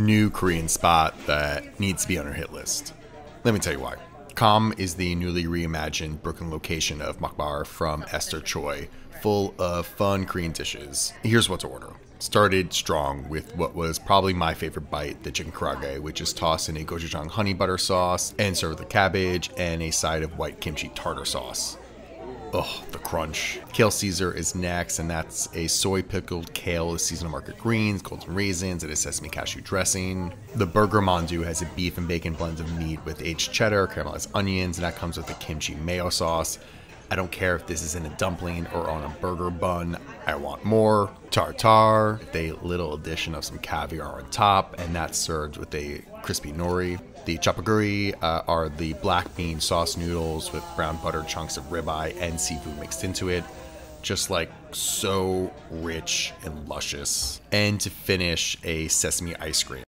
new Korean spot that needs to be on our hit list. Let me tell you why. Gahm is the newly reimagined Brooklyn location of Mokbar from Esther Choi, full of fun Korean dishes. Here's what to order. Started strong with what was probably my favorite bite, the chicken karaage, which is tossed in a gochujang honey butter sauce and served with a cabbage and a side of white kimchi tartar sauce. Oh, the crunch. Kale Caesar is next, and that's a soy pickled kale with seasonal market greens, golden raisins, and a sesame cashew dressing. The burger mandu has a beef and bacon blend of meat with aged cheddar, caramelized onions, and that comes with a kimchi mayo sauce. I don't care if this is in a dumpling or on a burger bun. I want more. Tartar, with a little addition of some caviar on top, and that's served with a crispy nori. The chapaguri uh, are the black bean sauce noodles with brown butter chunks of ribeye and seafood mixed into it. Just like so rich and luscious. And to finish, a sesame ice cream.